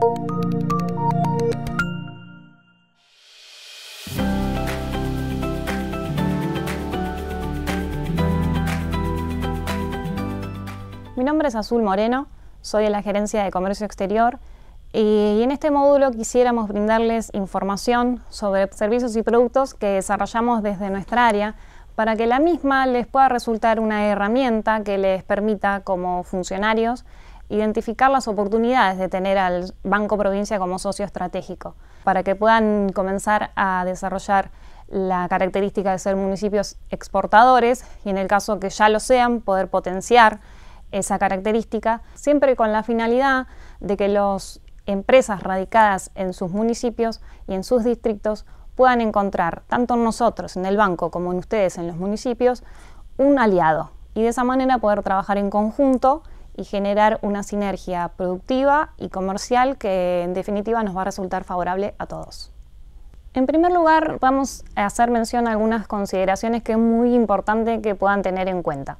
Mi nombre es Azul Moreno, soy de la Gerencia de Comercio Exterior y en este módulo quisiéramos brindarles información sobre servicios y productos que desarrollamos desde nuestra área para que la misma les pueda resultar una herramienta que les permita como funcionarios identificar las oportunidades de tener al Banco Provincia como socio estratégico, para que puedan comenzar a desarrollar la característica de ser municipios exportadores y en el caso que ya lo sean, poder potenciar esa característica, siempre con la finalidad de que las empresas radicadas en sus municipios y en sus distritos puedan encontrar, tanto nosotros, en el banco, como en ustedes, en los municipios, un aliado. Y de esa manera poder trabajar en conjunto y generar una sinergia productiva y comercial que en definitiva nos va a resultar favorable a todos. En primer lugar, vamos a hacer mención a algunas consideraciones que es muy importante que puedan tener en cuenta.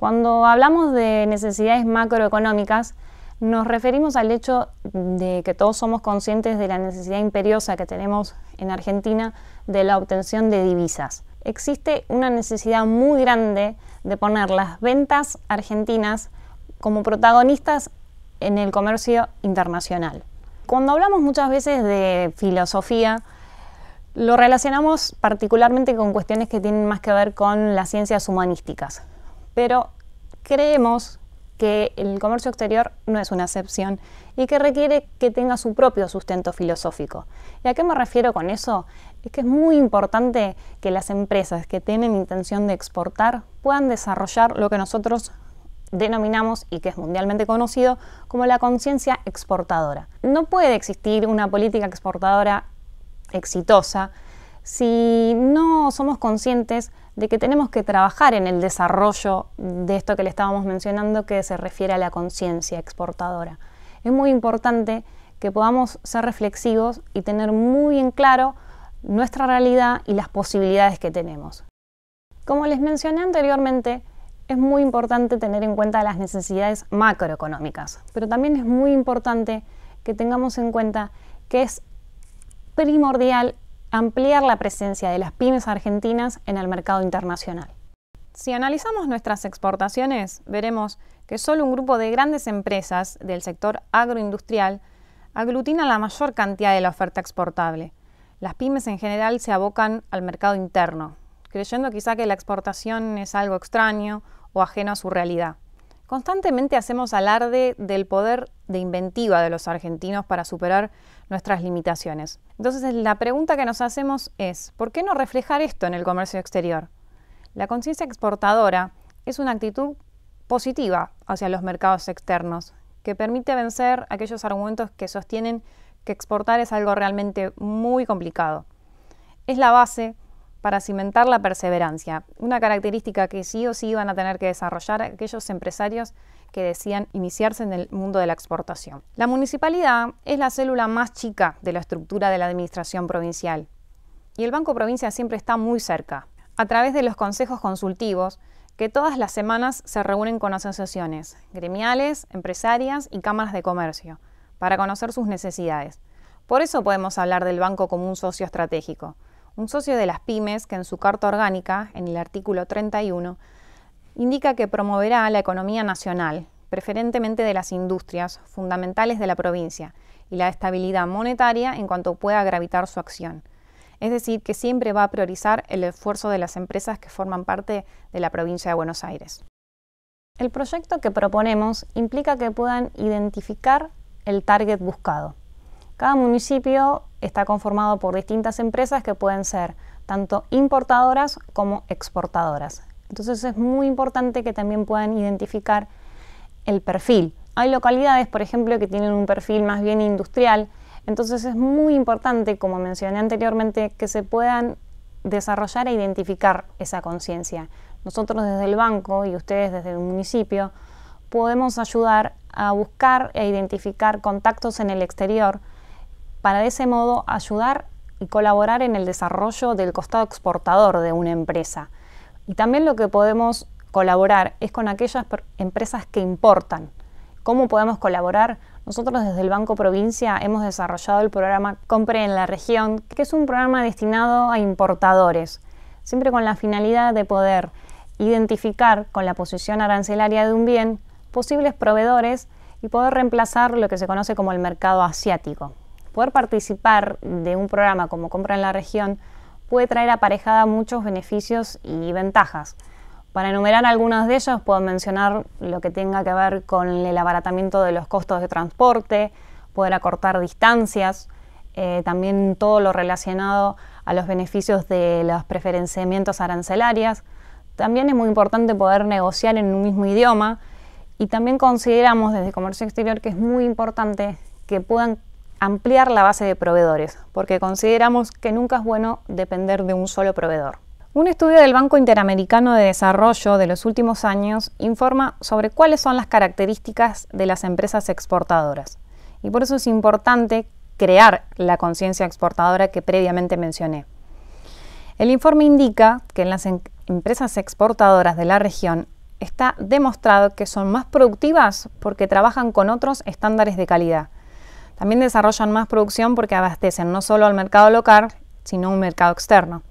Cuando hablamos de necesidades macroeconómicas, nos referimos al hecho de que todos somos conscientes de la necesidad imperiosa que tenemos en Argentina de la obtención de divisas. Existe una necesidad muy grande de poner las ventas argentinas como protagonistas en el comercio internacional. Cuando hablamos muchas veces de filosofía, lo relacionamos particularmente con cuestiones que tienen más que ver con las ciencias humanísticas pero creemos que el comercio exterior no es una excepción y que requiere que tenga su propio sustento filosófico. ¿Y a qué me refiero con eso? Es que es muy importante que las empresas que tienen intención de exportar puedan desarrollar lo que nosotros denominamos y que es mundialmente conocido como la conciencia exportadora. No puede existir una política exportadora exitosa si no somos conscientes de que tenemos que trabajar en el desarrollo de esto que le estábamos mencionando que se refiere a la conciencia exportadora. Es muy importante que podamos ser reflexivos y tener muy en claro nuestra realidad y las posibilidades que tenemos. Como les mencioné anteriormente, es muy importante tener en cuenta las necesidades macroeconómicas, pero también es muy importante que tengamos en cuenta que es primordial ampliar la presencia de las pymes argentinas en el mercado internacional. Si analizamos nuestras exportaciones, veremos que solo un grupo de grandes empresas del sector agroindustrial aglutina la mayor cantidad de la oferta exportable. Las pymes en general se abocan al mercado interno, creyendo quizá que la exportación es algo extraño o ajeno a su realidad. Constantemente hacemos alarde del poder de inventiva de los argentinos para superar nuestras limitaciones. Entonces la pregunta que nos hacemos es, ¿por qué no reflejar esto en el comercio exterior? La conciencia exportadora es una actitud positiva hacia los mercados externos, que permite vencer aquellos argumentos que sostienen que exportar es algo realmente muy complicado. Es la base para cimentar la perseverancia, una característica que sí o sí van a tener que desarrollar aquellos empresarios que decían iniciarse en el mundo de la exportación. La municipalidad es la célula más chica de la estructura de la administración provincial y el Banco Provincia siempre está muy cerca, a través de los consejos consultivos que todas las semanas se reúnen con asociaciones gremiales, empresarias y cámaras de comercio para conocer sus necesidades. Por eso podemos hablar del banco como un socio estratégico un socio de las pymes que en su carta orgánica, en el artículo 31, indica que promoverá la economía nacional, preferentemente de las industrias fundamentales de la provincia, y la estabilidad monetaria en cuanto pueda gravitar su acción. Es decir, que siempre va a priorizar el esfuerzo de las empresas que forman parte de la provincia de Buenos Aires. El proyecto que proponemos implica que puedan identificar el target buscado. Cada municipio está conformado por distintas empresas que pueden ser tanto importadoras como exportadoras. Entonces es muy importante que también puedan identificar el perfil. Hay localidades, por ejemplo, que tienen un perfil más bien industrial, entonces es muy importante, como mencioné anteriormente, que se puedan desarrollar e identificar esa conciencia. Nosotros desde el banco y ustedes desde el municipio podemos ayudar a buscar e identificar contactos en el exterior para de ese modo ayudar y colaborar en el desarrollo del costado exportador de una empresa. Y también lo que podemos colaborar es con aquellas empresas que importan. ¿Cómo podemos colaborar? nosotros desde el Banco Provincia hemos desarrollado el programa Compre en la región, que es un programa destinado a importadores, siempre con la finalidad de poder identificar con la posición arancelaria de un bien posibles proveedores y poder reemplazar lo que se conoce como el mercado asiático. Poder participar de un programa como Compra en la región puede traer aparejada muchos beneficios y ventajas. Para enumerar algunos de ellos puedo mencionar lo que tenga que ver con el abaratamiento de los costos de transporte, poder acortar distancias, eh, también todo lo relacionado a los beneficios de los preferenciamientos arancelarias. También es muy importante poder negociar en un mismo idioma y también consideramos desde Comercio Exterior que es muy importante que puedan ampliar la base de proveedores, porque consideramos que nunca es bueno depender de un solo proveedor. Un estudio del Banco Interamericano de Desarrollo de los últimos años informa sobre cuáles son las características de las empresas exportadoras. Y por eso es importante crear la conciencia exportadora que previamente mencioné. El informe indica que en las em-, empresas exportadoras de la región está demostrado que son más productivas porque trabajan con otros estándares de calidad. También desarrollan más producción porque abastecen no solo al mercado local, sino a un mercado externo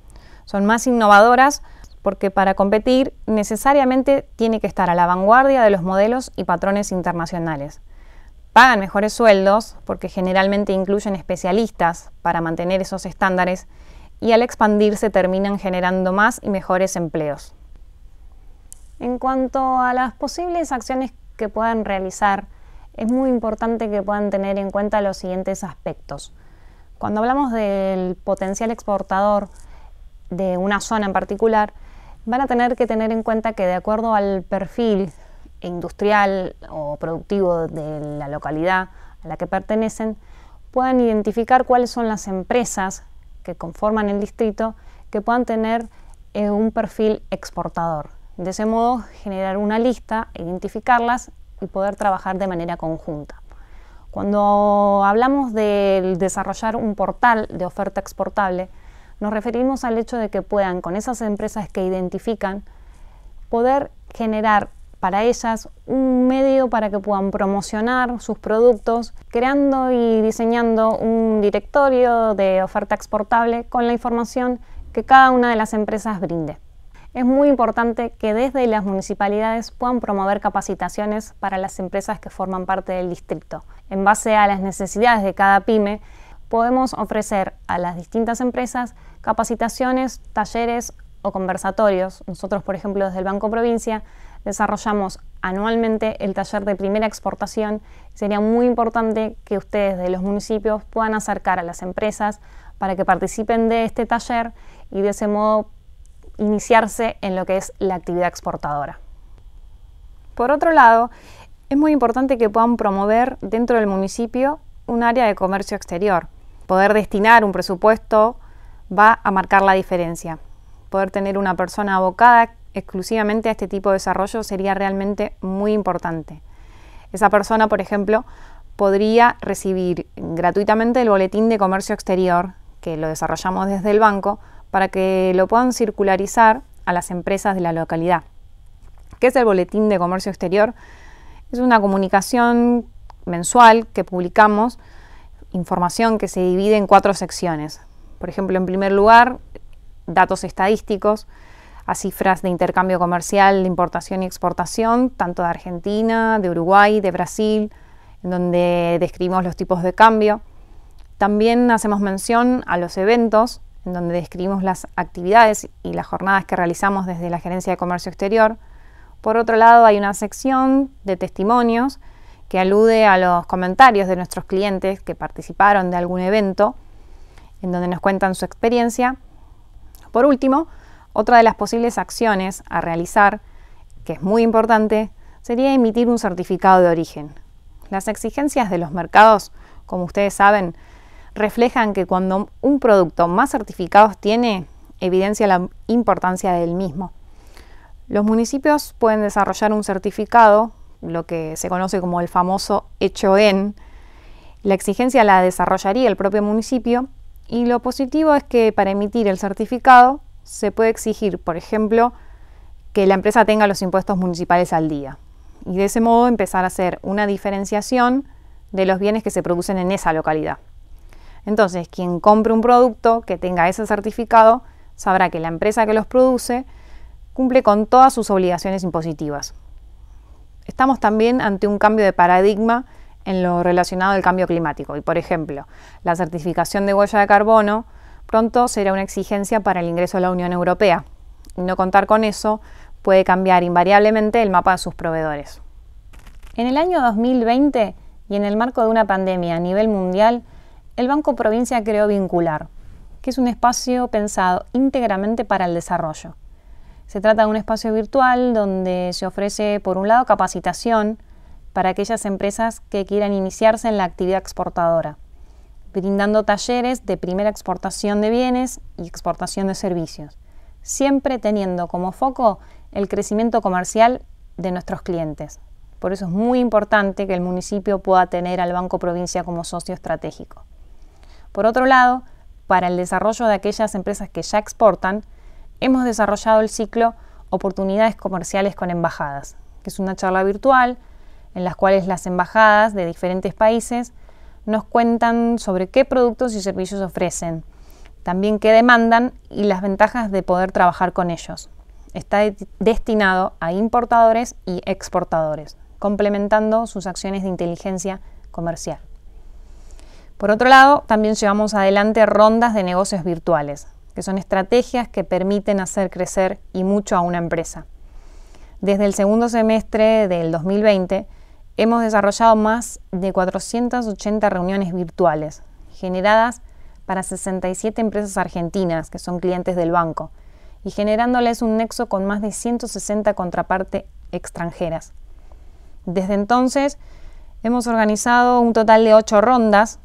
son más innovadoras porque para competir necesariamente tiene que estar a la vanguardia de los modelos y patrones internacionales. Pagan mejores sueldos porque generalmente incluyen especialistas para mantener esos estándares y al expandirse terminan generando más y mejores empleos. En cuanto a las posibles acciones que puedan realizar, es muy importante que puedan tener en cuenta los siguientes aspectos. Cuando hablamos del potencial exportador, de una zona en particular, van a tener que tener en cuenta que de acuerdo al perfil industrial o productivo de la localidad a la que pertenecen, puedan identificar cuáles son las empresas que conforman el distrito que puedan tener eh, un perfil exportador. De ese modo, generar una lista, identificarlas y poder trabajar de manera conjunta. Cuando hablamos de desarrollar un portal de oferta exportable, nos referimos al hecho de que puedan, con esas empresas que identifican, poder generar para ellas un medio para que puedan promocionar sus productos, creando y diseñando un directorio de oferta exportable con la información que cada una de las empresas brinde. Es muy importante que desde las municipalidades puedan promover capacitaciones para las empresas que forman parte del distrito, en base a las necesidades de cada pyme podemos ofrecer a las distintas empresas capacitaciones, talleres o conversatorios. Nosotros, por ejemplo, desde el Banco Provincia desarrollamos anualmente el taller de primera exportación. Sería muy importante que ustedes de los municipios puedan acercar a las empresas para que participen de este taller y de ese modo iniciarse en lo que es la actividad exportadora. Por otro lado, es muy importante que puedan promover dentro del municipio un área de comercio exterior poder destinar un presupuesto va a marcar la diferencia. Poder tener una persona abocada exclusivamente a este tipo de desarrollo sería realmente muy importante. Esa persona, por ejemplo, podría recibir gratuitamente el boletín de comercio exterior, que lo desarrollamos desde el banco, para que lo puedan circularizar a las empresas de la localidad. ¿Qué es el boletín de comercio exterior? Es una comunicación mensual que publicamos información que se divide en cuatro secciones. Por ejemplo, en primer lugar, datos estadísticos, a cifras de intercambio comercial, de importación y exportación, tanto de Argentina, de Uruguay, de Brasil, en donde describimos los tipos de cambio. También hacemos mención a los eventos, en donde describimos las actividades y las jornadas que realizamos desde la Gerencia de Comercio Exterior. Por otro lado, hay una sección de testimonios, que alude a los comentarios de nuestros clientes que participaron de algún evento, en donde nos cuentan su experiencia. Por último, otra de las posibles acciones a realizar, que es muy importante, sería emitir un certificado de origen. Las exigencias de los mercados, como ustedes saben, reflejan que cuando un producto más certificados tiene, evidencia la importancia del mismo. Los municipios pueden desarrollar un certificado lo que se conoce como el famoso hecho en. La exigencia la desarrollaría el propio municipio y lo positivo es que para emitir el certificado se puede exigir, por ejemplo, que la empresa tenga los impuestos municipales al día y de ese modo empezar a hacer una diferenciación de los bienes que se producen en esa localidad. Entonces, quien compre un producto que tenga ese certificado sabrá que la empresa que los produce cumple con todas sus obligaciones impositivas. Estamos también ante un cambio de paradigma en lo relacionado al cambio climático y, por ejemplo, la certificación de huella de carbono pronto será una exigencia para el ingreso a la Unión Europea. Y no contar con eso puede cambiar invariablemente el mapa de sus proveedores. En el año 2020 y en el marco de una pandemia a nivel mundial, el Banco Provincia creó Vincular, que es un espacio pensado íntegramente para el desarrollo. Se trata de un espacio virtual donde se ofrece, por un lado, capacitación para aquellas empresas que quieran iniciarse en la actividad exportadora, brindando talleres de primera exportación de bienes y exportación de servicios, siempre teniendo como foco el crecimiento comercial de nuestros clientes. Por eso es muy importante que el municipio pueda tener al Banco Provincia como socio estratégico. Por otro lado, para el desarrollo de aquellas empresas que ya exportan, hemos desarrollado el ciclo Oportunidades Comerciales con Embajadas, que es una charla virtual en las cuales las embajadas de diferentes países nos cuentan sobre qué productos y servicios ofrecen, también qué demandan y las ventajas de poder trabajar con ellos. Está destinado a importadores y exportadores, complementando sus acciones de inteligencia comercial. Por otro lado, también llevamos adelante rondas de negocios virtuales, que son estrategias que permiten hacer crecer y mucho a una empresa. Desde el segundo semestre del 2020 hemos desarrollado más de 480 reuniones virtuales, generadas para 67 empresas argentinas que son clientes del banco y generándoles un nexo con más de 160 contrapartes extranjeras. Desde entonces hemos organizado un total de 8 rondas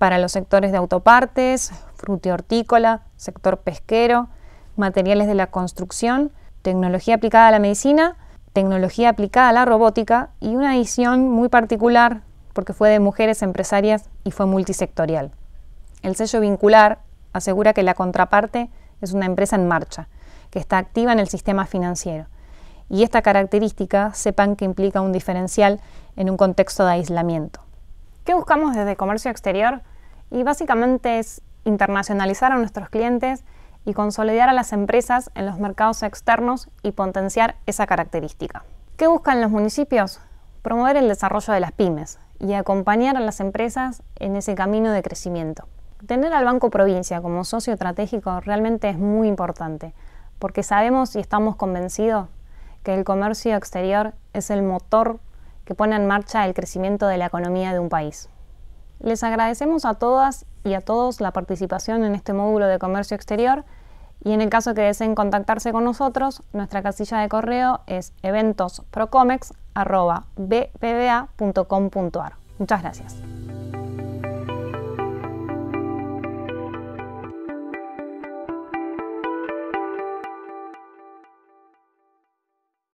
para los sectores de autopartes, frutihortícola, sector pesquero, materiales de la construcción, tecnología aplicada a la medicina, tecnología aplicada a la robótica y una edición muy particular porque fue de mujeres empresarias y fue multisectorial. El sello vincular asegura que la contraparte es una empresa en marcha, que está activa en el sistema financiero. Y esta característica sepan que implica un diferencial en un contexto de aislamiento. ¿Qué buscamos desde comercio exterior? Y básicamente es internacionalizar a nuestros clientes y consolidar a las empresas en los mercados externos y potenciar esa característica. ¿Qué buscan los municipios? Promover el desarrollo de las pymes y acompañar a las empresas en ese camino de crecimiento. Tener al Banco Provincia como socio estratégico realmente es muy importante, porque sabemos y estamos convencidos que el comercio exterior es el motor que pone en marcha el crecimiento de la economía de un país. Les agradecemos a todas y a todos la participación en este módulo de comercio exterior y en el caso que deseen contactarse con nosotros, nuestra casilla de correo es eventosprocomex.bpba.com.ar. Muchas gracias.